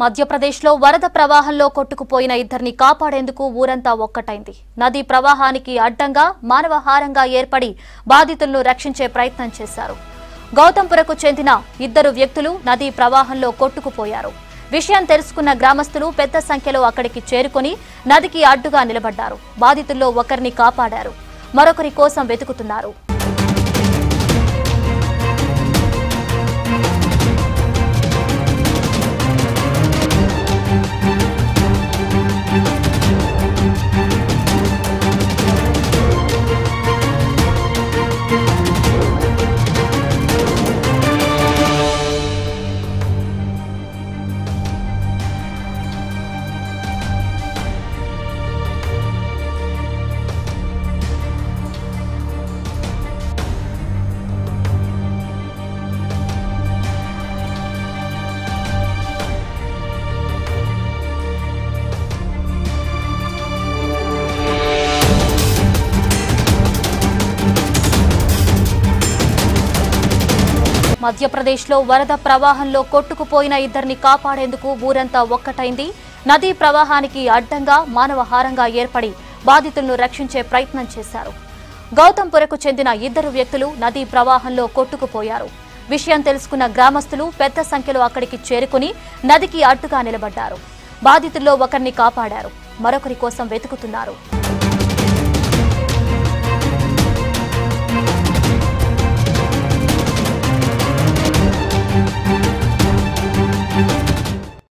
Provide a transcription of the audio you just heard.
మధ్యప్రదేశ్లో వరద ప్రవాహంలో కొట్టుకుపోయిన ఇద్దరిని కాపాడేందుకు ఊరంతా ఒక్కటైంది. నదీ ప్రవాహానికి అడ్డంగా మానవహారంగా ఏర్పడి బాధితులను రక్షించే ప్రయత్నం చేశారు. గౌతంపురకు చెందిన ఇద్దరు వ్యక్తులు నదీ ప్రవాహంలో కొట్టుకుపోయారు. విషయం తెలుసుకున్న గ్రామస్తులు పెద్ద సంఖ్యలో అక్కడికి చేరుకుని నదికి అడ్డుగా నిలబడ్డారు. బాధితుల్లో ఒకరిని కాపాడారు. మరొకరి కోసం వెతుకుతున్నారు. మధ్యప్రదేశ్లో వరద ప్రవాహంలో కొట్టుకుపోయిన ఇద్దరిని కాపాడేందుకు ఊరంతా ఒక్కటైంది. నదీ ప్రవాహానికి అడ్డంగా మానవహారంగా ఏర్పడి బాధితులను రక్షించే ప్రయత్నం చేశారు. గౌతంపురకు చెందిన ఇద్దరు వ్యక్తులు నదీ ప్రవాహంలో కొట్టుకుపోయారు. విషయం తెలుసుకున్న గ్రామస్తులు పెద్ద సంఖ్యలో అక్కడికి చేరుకుని నదికి అడ్డుగా నిలబడ్డారు. బాధితుల్లో ఒకరిని కాపాడారు. మరొకరి కోసం వెతుకుతున్నారు.